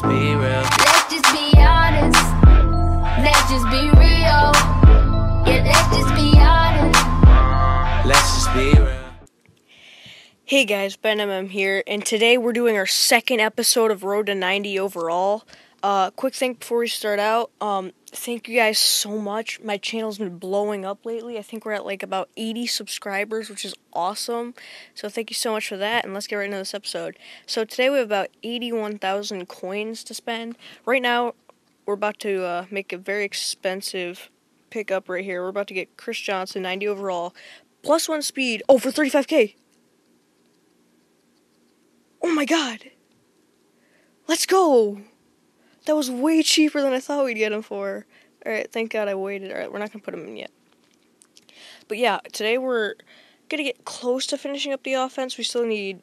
just be real. Let's just be honest. Let's just be real. Yeah, let's just be honest. Let's just be real. Hey guys, Ben MM here, and today we're doing our second episode of Road to 90 overall. Uh, quick thing before we start out, um, thank you guys so much. My channel's been blowing up lately. I think we're at like about 80 subscribers, which is awesome. So thank you so much for that, and let's get right into this episode. So today we have about 81,000 coins to spend. Right now, we're about to uh, make a very expensive pickup right here. We're about to get Chris Johnson, 90 overall, plus one speed, oh, for 35k. Oh my god. Let's go. That was way cheaper than I thought we'd get him for. Alright, thank god I waited. Alright, we're not going to put him in yet. But yeah, today we're going to get close to finishing up the offense. We still need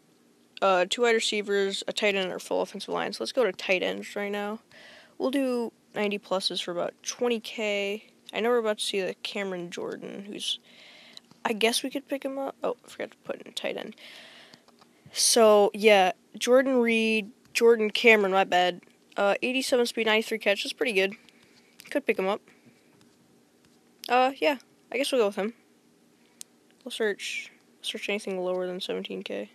uh, two wide receivers, a tight end, and our full offensive line. So let's go to tight ends right now. We'll do 90 pluses for about 20k. I know we're about to see the Cameron Jordan, who's. I guess we could pick him up. Oh, I forgot to put in tight end. So yeah, Jordan Reed, Jordan Cameron, my bad. Uh, 87 speed, 93 catch. That's pretty good. Could pick him up. Uh, yeah. I guess we'll go with him. We'll search. Search anything lower than 17k.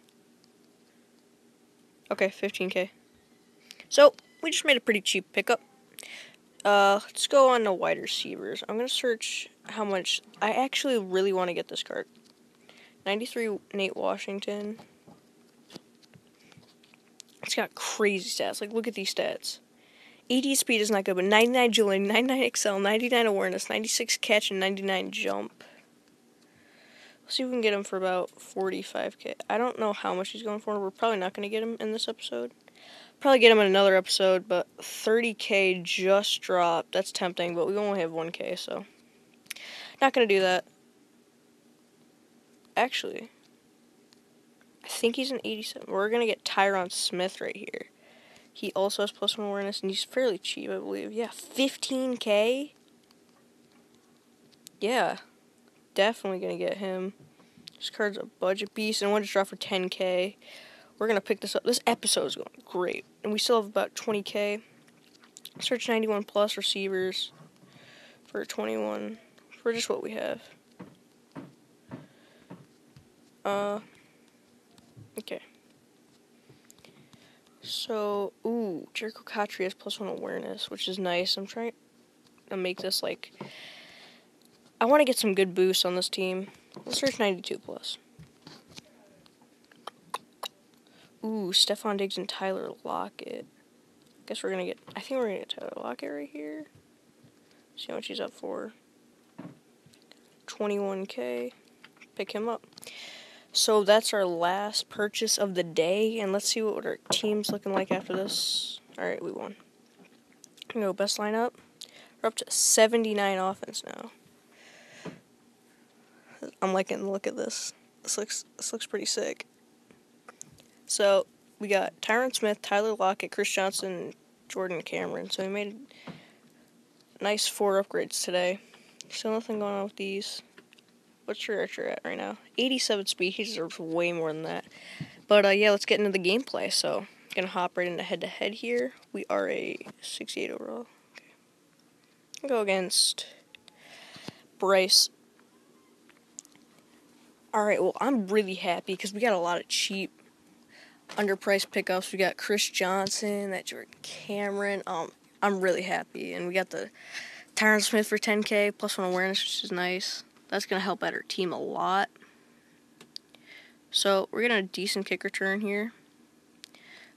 Okay, 15k. So we just made a pretty cheap pickup. Uh, let's go on to wide receivers. I'm gonna search how much. I actually really want to get this card. 93 Nate Washington. It's got crazy stats. Like, look at these stats. 80 speed is not good, but 99 agility, 99 excel, 99 awareness, 96 catch, and 99 jump. Let's see if we can get him for about 45k. I don't know how much he's going for. We're probably not going to get him in this episode. Probably get him in another episode, but 30k just dropped. That's tempting, but we only have 1k, so. Not going to do that. Actually, I think he's an 87. We're going to get Tyron Smith right here. He also has plus one awareness, and he's fairly cheap, I believe. Yeah, 15k? Yeah, definitely going to get him. This card's a budget beast, and I want to drop for 10k. We're going to pick this up. This episode is going great, and we still have about 20k. Search 91 plus receivers for 21, for just what we have. Uh, Okay. So, ooh, Jericho Cotchery has plus one awareness, which is nice. I'm trying to make this like. I want to get some good boosts on this team. Let's search 92 plus. Ooh, Stefon Diggs and Tyler Lockett. Guess we're gonna get. I think we're gonna get Tyler Lockett right here. See how much he's up for. 21k. Pick him up. So that's our last purchase of the day, and let's see what our team's looking like after this. All right, we won. Go best lineup. We're up to 79 offense now. I'm liking the look at this. This looks this looks pretty sick. So we got Tyron Smith, Tyler Lockett, Chris Johnson, Jordan Cameron. So we made nice four upgrades today. Still nothing going on with these. What's your Archer at right now? 87 speed. He deserves way more than that. But uh, yeah, let's get into the gameplay. So, gonna hop right into head to head here. We are a 68 overall. Okay. Go against Bryce. Alright, well, I'm really happy because we got a lot of cheap, underpriced pickups. We got Chris Johnson, that Jordan Cameron. Um, I'm really happy. And we got the Tyron Smith for 10k, plus one awareness, which is nice. That's going to help out our team a lot. So, we're getting a decent kick return here.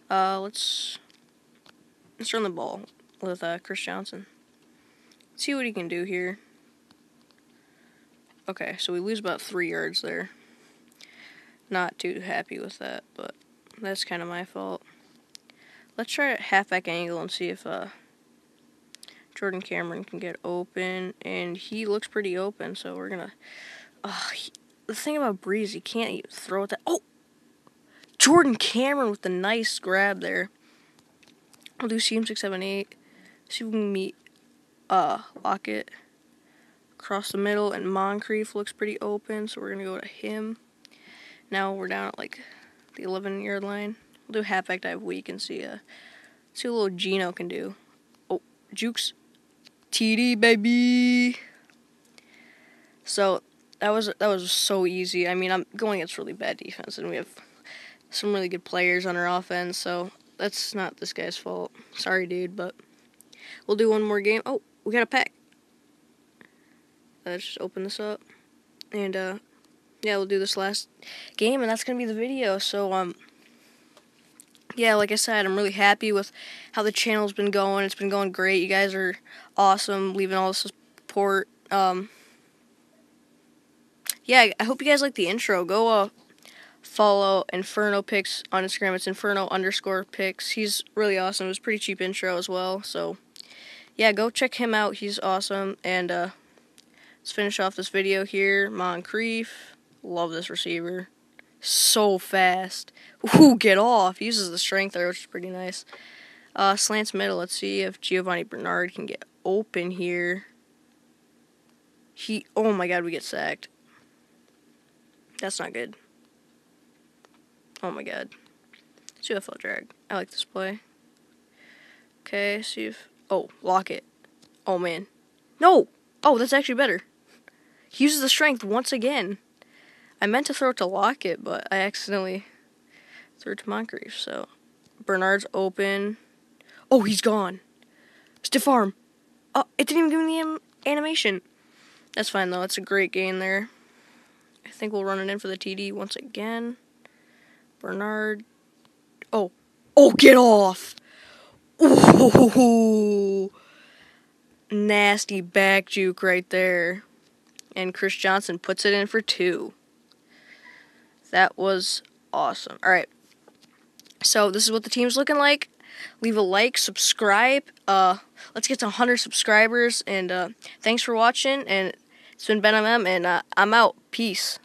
Uh, let's, let's run the ball with uh, Chris Johnson. See what he can do here. Okay, so we lose about three yards there. Not too happy with that, but that's kind of my fault. Let's try a halfback angle and see if uh, Jordan Cameron can get open, and he looks pretty open, so we're gonna. Uh, he, the thing about Brees, he can't even throw it that. Oh! Jordan Cameron with the nice grab there. I'll do CM678. See if we can meet uh, Lockett across the middle, and Moncrief looks pretty open, so we're gonna go to him. Now we're down at like the 11 yard line. We'll do halfback dive weak and see uh, see what little Gino can do. Oh, Jukes. TD baby. So that was that was so easy. I mean, I'm going against really bad defense, and we have some really good players on our offense. So that's not this guy's fault. Sorry, dude, but we'll do one more game. Oh, we got a pack. Let's just open this up, and uh, yeah, we'll do this last game, and that's gonna be the video. So um, yeah, like I said, I'm really happy with how the channel's been going. It's been going great. You guys are awesome, leaving all the support. Um, yeah, I hope you guys like the intro. Go uh, follow Inferno Picks on Instagram. It's Inferno underscore Picks. He's really awesome. It was pretty cheap intro as well. So yeah, go check him out. He's awesome. And uh, let's finish off this video here. Moncrief, love this receiver. So fast. Ooh, get off. He uses the strength there, which is pretty nice. Uh, slants middle. Let's see if Giovani Bernard can get open here. He, oh my god, we get sacked. That's not good. Oh my god. If drag. I like this play. Okay, see if, oh, Lockett. Oh man. No! Oh, that's actually better. He uses the strength once again. I meant to throw it to Lockett, but I accidentally threw it to Moncrief. So Bernard's open. Oh, he's gone. Stiff arm. Oh, it didn't even give me the animation. That's fine though. It's a great gain there. I think we'll run it in for the TD once again. Bernard. Oh. Oh, get off. Ooh. Nasty back juke right there. And Chris Johnson puts it in for two. That was awesome. All right. So this is what the team's looking like. Leave a like, subscribe. Uh, let's get to 100 subscribers. And uh, thanks for watching. And it's been Ben MM, and uh, I'm out. Peace.